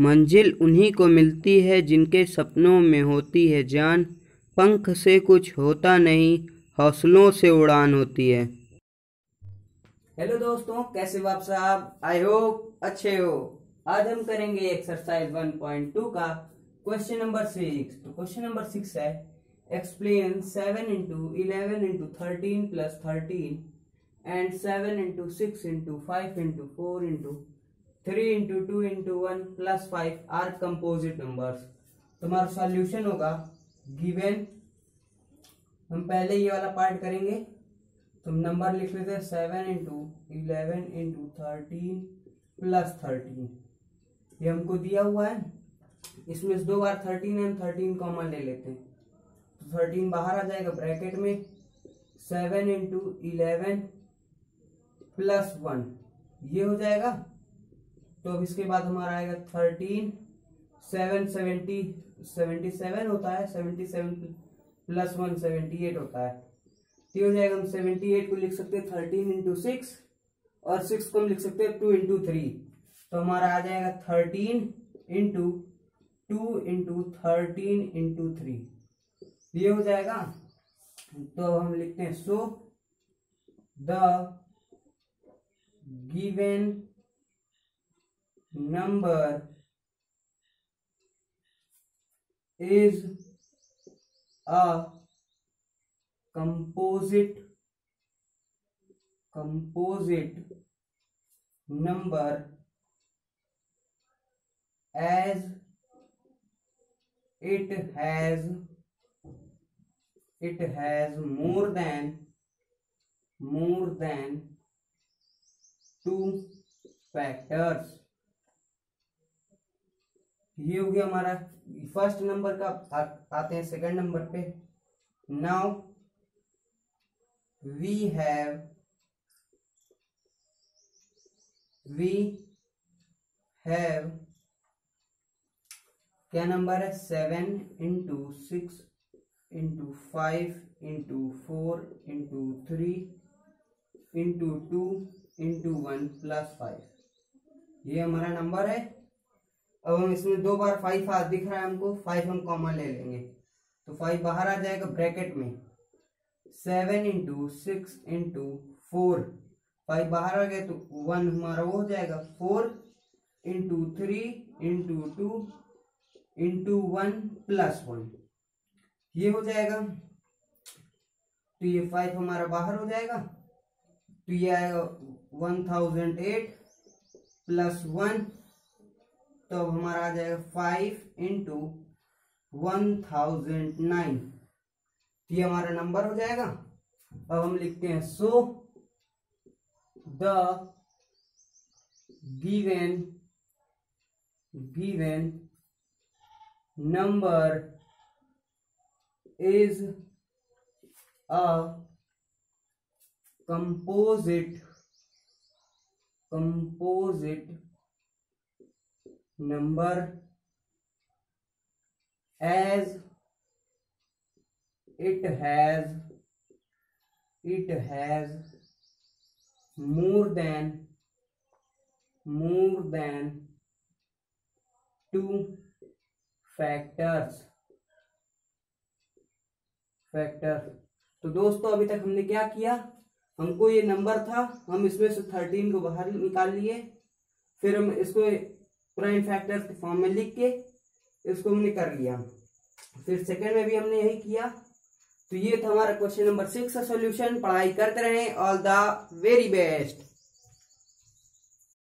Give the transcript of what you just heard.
मंजिल उन्हीं को मिलती है जिनके सपनों में होती है जान। पंख से कुछ होता नहीं, हौसलों से उड़ान होती है। हेलो दोस्तों, कैसे आप साहब आई होप अच्छे हो। आज हम करेंगे एक्सरसाइज 1.2 का क्वेश्चन नंबर सिक्स तो क्वेश्चन नंबर सिक्स है explain seven into eleven into thirteen plus thirteen and seven into six into five into four into three into two into one plus five are composite numbers तुम्हारा solution होगा given हम पहले ये वाला part करेंगे, तुम number लिख लेते हैं seven into eleven into thirteen plus thirteen ये हमको दिया हुआ है। इसमें दो बार थर्टीन एंड थर्टीन कॉमन ले लेते हैं। तो थर्टीन बाहर आ जाएगा ब्रैकेट में। Seven into eleven plus one ये हो जाएगा तो अब इसके बाद हमारा आएगा thirteen seven seventy seventy seven होता है seventy seven plus one seventy eight होता है। तो हो जाएगा हम सेवेंटी एट को लिख सकते हैं थर्टीन इंटू सिक्स और सिक्स को हम लिख सकते हैं टू इंटू थ्री तो हमारा आ जाएगा thirteen into two into thirteen into three ये हो जाएगा। तो हम लिखते हैं so the given number is a composite composite number as it has it has more than more than two factors ये हो गया हमारा फ़र्स्ट नंबर का आ, आते हैं सेकंड नंबर पे। Now we have we have क्या नंबर है? Seven into six into five into four into three into two into one plus five ये हमारा नंबर है। अब हम इसमें दो बार फाइव दिख रहा है हमको फाइव हम कॉमन ले लेंगे। तो फाइव बाहर आ जाएगा ब्रैकेट में। Seven into six into four five बाहर आ गया तो वन हमारा वो हो जाएगा। Four into three into two into one plus one ये हो जाएगा। तो ये फाइव हमारा बाहर हो जाएगा। तो ये आएगा one thousand eight plus one तो अब हमारा आ जाएगा five into one thousand nine ये हमारा नंबर हो जाएगा। अब हम लिखते हैं so the given given number is a composite composite number as it has it has more than more than two factors. Factor तो दोस्तों, अभी तक हमने क्या किया? हमको ये नंबर था, हम इसमें से थर्टीन को बाहर निकाल लिए, फिर हम इसको प्राइम फैक्टर्स के फॉर्म में लिख के इसको हमने कर लिया। फिर सेकंड में भी हमने यही किया। तो ये था हमारा क्वेश्चन नंबर सिक्स का सोल्यूशन पढ़ाई करते रहे। All the very best